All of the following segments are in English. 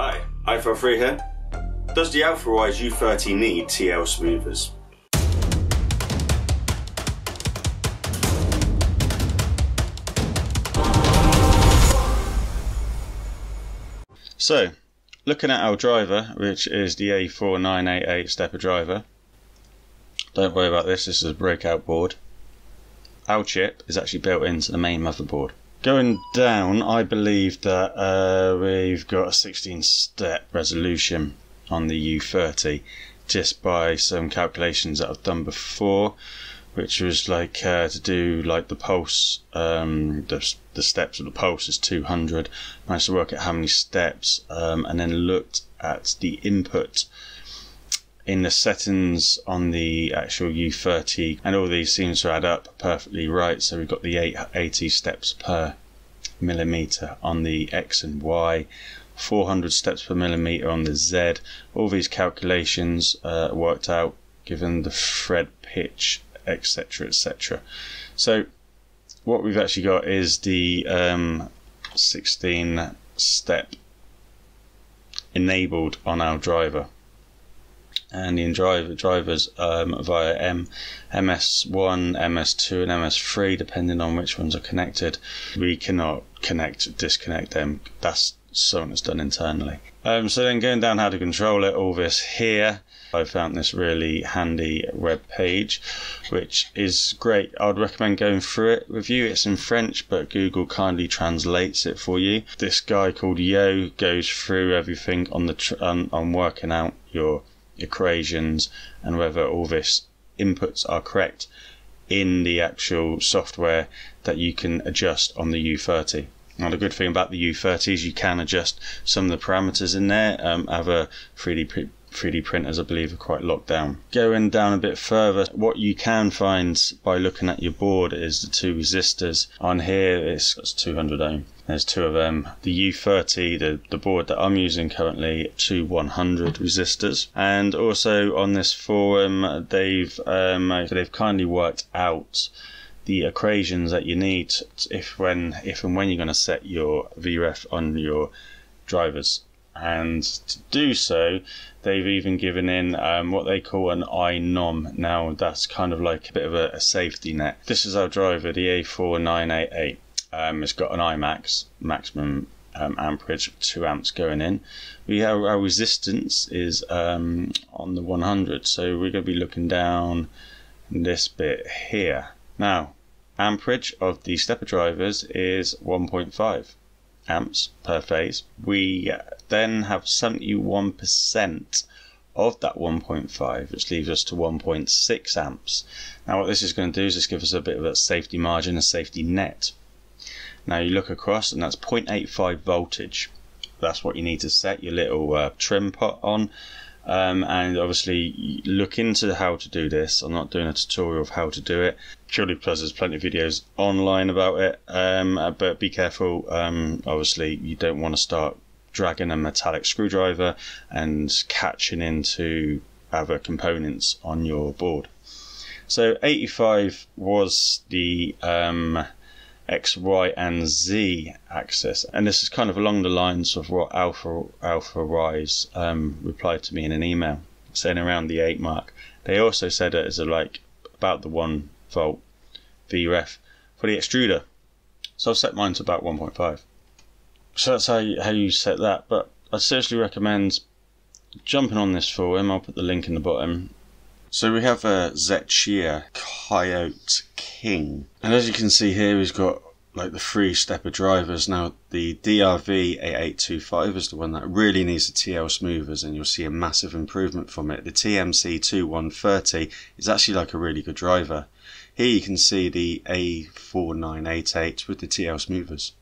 Hi, ifell3 here. Does the Alfawise U30 need TL smoothers? So, looking at our driver, which is the A4988 stepper driver, don't worry about this, this is a breakout board. Our chip is actually built into the main motherboard. Going down, I believe that uh, we've got a 16 step resolution on the U30 just by some calculations that I've done before which was like uh, to do like the pulse, um, the, the steps of the pulse is 200. Managed to work out how many steps, um, and then looked at the input in the settings on the actual U30, and all these seems to add up perfectly right. So we've got the 80 steps per millimeter on the X and Y. 400 steps per millimeter on the Z. All these calculations uh, worked out given the thread pitch etc etc so what we've actually got is the um, 16 step enabled on our driver and the driver drivers um, via M, MS1, MS2, and MS3, depending on which ones are connected. We cannot connect, disconnect them. That's something that's done internally. Um, so then going down how to control it, all this here. I found this really handy web page, which is great. I'd recommend going through it with you. It's in French, but Google kindly translates it for you. This guy called Yo goes through everything on the tr- on, on working out your equations and whether all this inputs are correct in the actual software that you can adjust on the U30. Now the good thing about the U30 is you can adjust some of the parameters in there. Um, other 3D 3D printers, I believe, are quite locked down. Going down a bit further, what you can find by looking at your board is the two resistors. On here, it's, it's 200 ohm. There's two of them. The U30, the, the board that I'm using currently, two 100 resistors. And also on this forum, they've um, they've kindly worked out the equations that you need if when if and when you're going to set your VREF on your drivers and to do so, they've even given in um, what they call an iNOM. Now, that's kind of like a bit of a, a safety net. This is our driver, the A4988. Um, it's got an iMax, maximum um, amperage, 2 amps going in. We have our resistance is um, on the 100, so we're going to be looking down this bit here. Now, amperage of the stepper drivers is 1.5 amps per phase. We then have 71% of that 1.5, which leaves us to 1.6 amps. Now, what this is going to do is just give us a bit of a safety margin, a safety net. Now, you look across, and that's 0.85 voltage. That's what you need to set your little uh, trim pot on. Um, and obviously look into how to do this. I'm not doing a tutorial of how to do it purely because there's plenty of videos online about it. Um, but be careful. Um, obviously, you don't want to start dragging a metallic screwdriver and catching into other components on your board. So 85 was the um, X, Y, and Z axis, and this is kind of along the lines of what Alpha Alfawise um, replied to me in an email, saying around the eight mark. They also said it is a like about the one volt VREF for the extruder. So I've set mine to about 1.5. So that's how you, how you set that. But I seriously recommend jumping on this forum. I'll put the link in the bottom. So we have uh, a Zechia Coyote King. And as you can see here, he's got like the three stepper drivers. Now the DRV 8825 is the one that really needs the TL smoothers and you'll see a massive improvement from it. The TMC 2130 is actually like a really good driver. Here you can see the A4988 with the TL smoothers.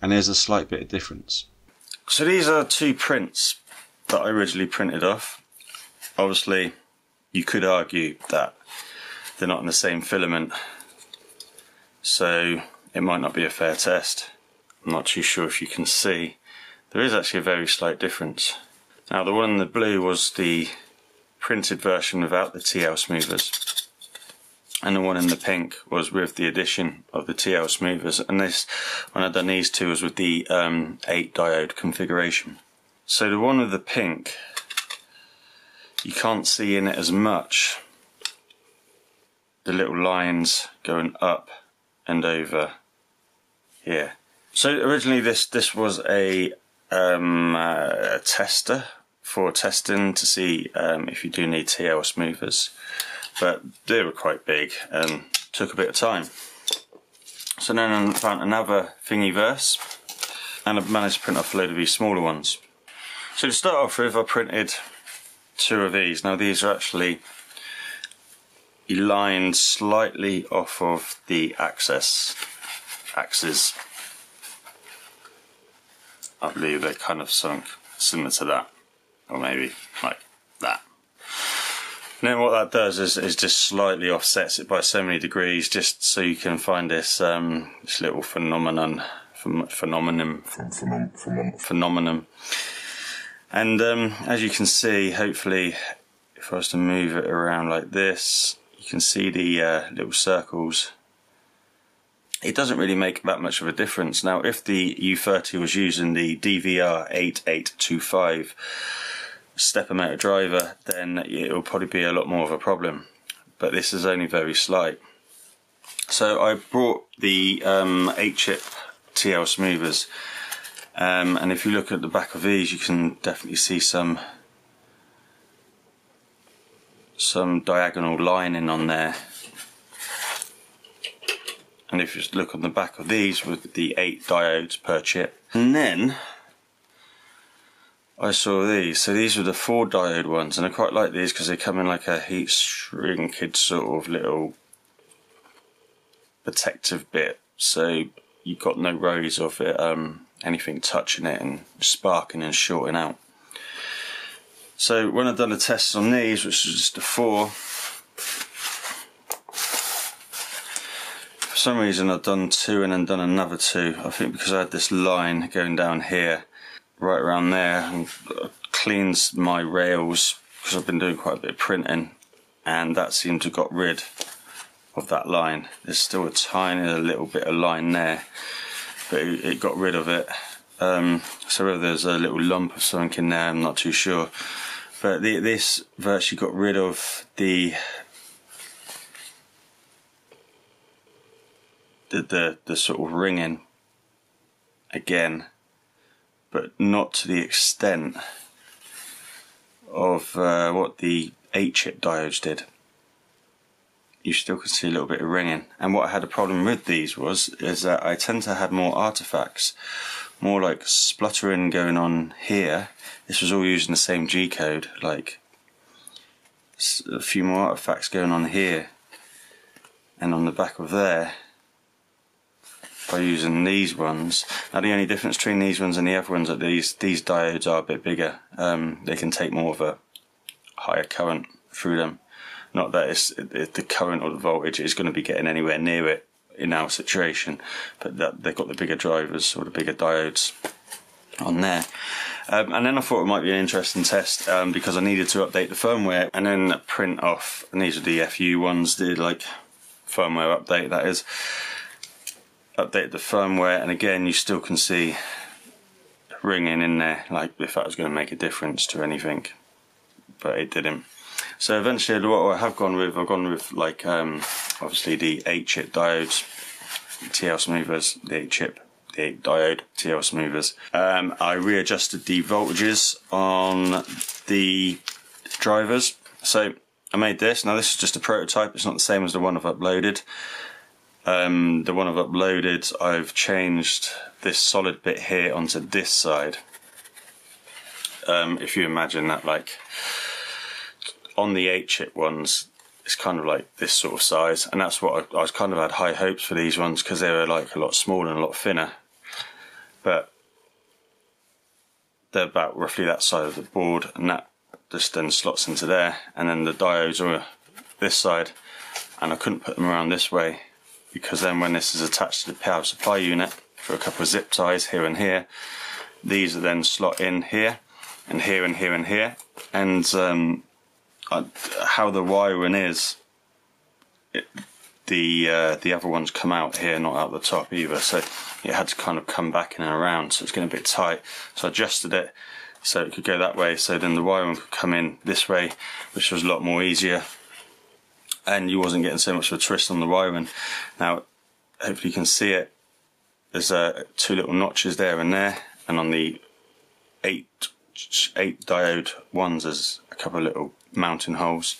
And there's a slight bit of difference. So these are two prints that I originally printed off. Obviously, you could argue that they're not in the same filament. So it might not be a fair test. I'm not too sure if you can see. There is actually a very slight difference. Now the one in the blue was the printed version without the TL smoothers. And the one in the pink was with the addition of the TL smoothers. And this, when I'd done these two, was with the um, 8 diode configuration. So the one with the pink, you can't see in it as much. The little lines going up and over here. So originally this this was a, um, uh, a tester for testing to see um, if you do need TL smoothers, but they were quite big and took a bit of time. So then I found another Thingiverse and I've managed to print off a load of these smaller ones. So to start off with I printed two of these. Now these are actually lined slightly off of the axis axes. I believe they're kind of sunk similar to that or maybe like that. And then what that does is, is just slightly offsets it by so many degrees just so you can find this um, this little phenomenon phenomenon phenomenon and um, as you can see hopefully if I was to move it around like this you can see the uh, little circles. It doesn't really make that much of a difference. Now if the U30 was using the DVR 8825 stepper motor driver then it will probably be a lot more of a problem. But this is only very slight. So I brought the um, 8-chip TL smoothers um, and if you look at the back of these you can definitely see some some diagonal lining on there and if you look on the back of these with the 8 diodes per chip and then I saw these. So these were the four diode ones, and I quite like these because they come in like a heat shrinkage sort of little protective bit. So you've got no worries of it, um, anything touching it and sparking and shorting out. So when I've done the tests on these, which was just a four, for some reason I've done two and then done another two. I think because I had this line going down here right around there and cleans my rails because I've been doing quite a bit of printing and that seemed to have got rid of that line. There's still a tiny little bit of line there but it, it got rid of it. Um, so there's a little lump of something in there I'm not too sure but the, this virtually got rid of the the, the, the sort of ringing again but not to the extent of uh, what the 8-chip diodes did. You still can see a little bit of ringing. And what I had a problem with these was, is that I tend to have more artifacts, more like spluttering going on here. This was all using the same G code, like a few more artifacts going on here and on the back of there by using these ones. Now the only difference between these ones and the other ones are these these diodes are a bit bigger. Um, they can take more of a higher current through them. Not that it's, it, the current or the voltage is going to be getting anywhere near it in our situation, but that they've got the bigger drivers or the bigger diodes on there. Um, and then I thought it might be an interesting test um, because I needed to update the firmware and then print off. And these are the FU ones, the like firmware update that is update the firmware and again you still can see ringing in there like if that was going to make a difference to anything but it didn't so eventually what I have gone with I've gone with like um, obviously the 8 chip diodes TL smoothers the 8 chip the 8 diode TL smoothers. Um, I readjusted the voltages on the drivers. So I made this. Now this is just a prototype. It's not the same as the one I've uploaded. Um, the one I've uploaded, I've changed this solid bit here onto this side. Um, if you imagine that, like on the 8 chip ones, it's kind of like this sort of size, and that's what I, I was kind of had high hopes for these ones because they were like a lot smaller and a lot thinner. But they're about roughly that side of the board, and that just then slots into there, and then the diodes are this side, and I couldn't put them around this way because then when this is attached to the power supply unit for a couple of zip ties here and here, these are then slot in here and here and here and here. And um, how the wiring is, it, the uh, the other ones come out here, not out the top either. So it had to kind of come back in and around, so it's getting a bit tight. So I adjusted it, so it could go that way. So then the wiring could come in this way, which was a lot more easier. And you wasn't getting so much of a twist on the wiring. Now, hopefully you can see it. There's uh, two little notches there and there, and on the eight eight diode ones, there's a couple of little mounting holes,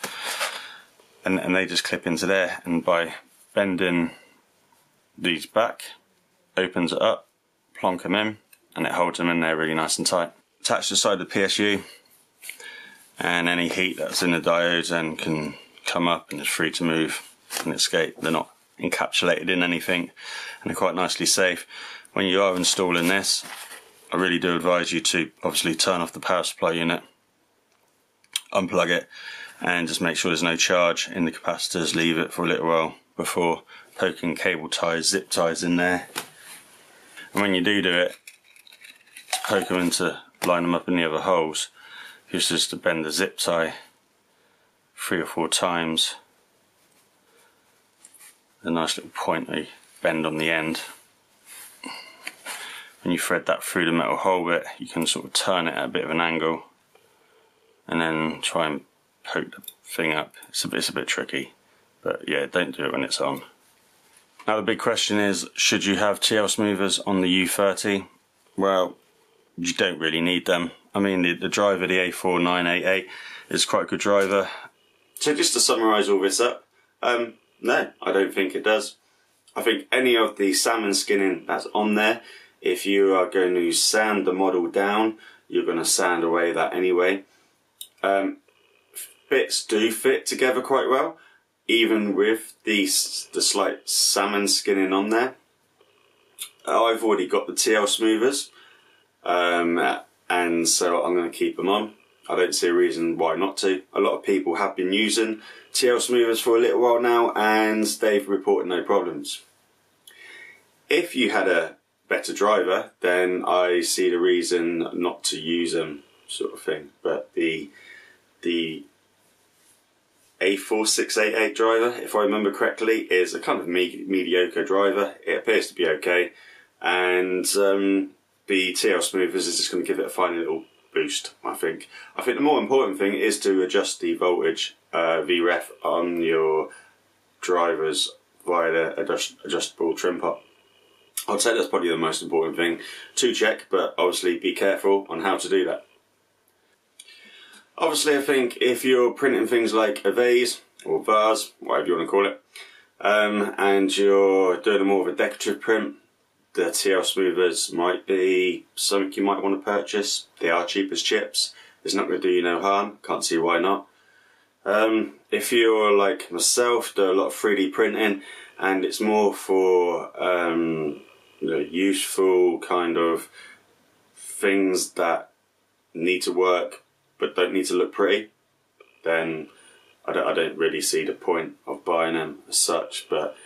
and and they just clip into there. And by bending these back, opens it up, plonk them in, and it holds them in there really nice and tight. Attach the side of the PSU, and any heat that's in the diodes then can come up and it's free to move and escape. They're not encapsulated in anything and they're quite nicely safe. When you are installing this, I really do advise you to obviously turn off the power supply unit, unplug it, and just make sure there's no charge in the capacitors. Leave it for a little while before poking cable ties, zip ties in there. And when you do do it, poke them into line them up in the other holes. Use just to bend the zip tie three or four times. A nice little pointy bend on the end. When you thread that through the metal hole bit, you can sort of turn it at a bit of an angle and then try and poke the thing up. It's a bit, it's a bit tricky, but yeah, don't do it when it's on. Now the big question is, should you have TL smoothers on the U30? Well, you don't really need them. I mean, the, the driver, the A4988, is quite a good driver. So just to summarise all this up, um, no, I don't think it does. I think any of the salmon skinning that's on there, if you are going to sand the model down, you're going to sand away that anyway. Um, bits do fit together quite well, even with the, the slight salmon skinning on there. I've already got the TL smoothers, um, and so I'm going to keep them on. I don't see a reason why not to. A lot of people have been using TL smoothers for a little while now and they've reported no problems. If you had a better driver, then I see the reason not to use them, sort of thing. But the the A4688 driver, if I remember correctly, is a kind of me mediocre driver. It appears to be okay, and um, the TL smoothers is just going to give it a fine little boost. I think. I think the more important thing is to adjust the voltage uh, VREF on your drivers via the adjust, adjustable trim pot. I'd say that's probably the most important thing to check, but obviously be careful on how to do that. Obviously, I think if you're printing things like a vase or vase, whatever you want to call it, um, and you're doing more of a decorative print, the TL smoothers might be something you might want to purchase. They are cheap as chips. It's not going to do you no harm. Can't see why not. Um, if you're like myself, do a lot of 3D printing, and it's more for um, you know, useful kind of things that need to work but don't need to look pretty, then I don't, I don't really see the point of buying them as such. But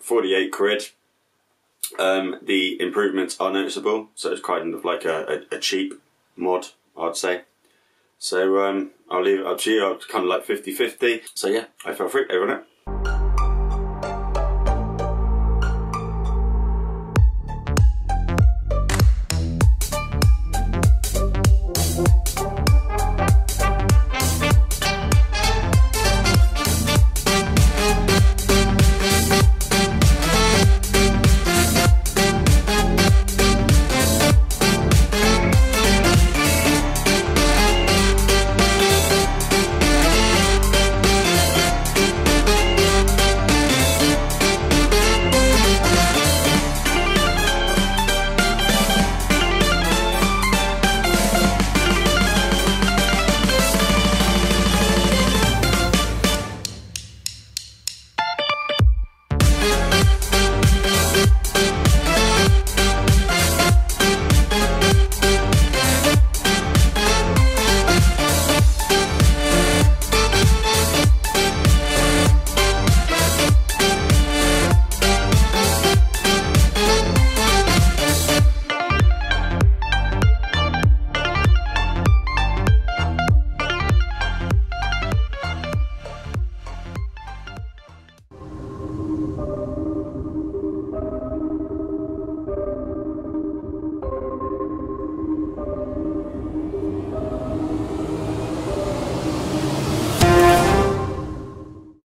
48 quid, um, the improvements are noticeable, so it's kind of like a, a, a cheap mod, I'd say. So um, I'll leave it up to you. I'll kind of like 50-50. So yeah, I feel free over on it.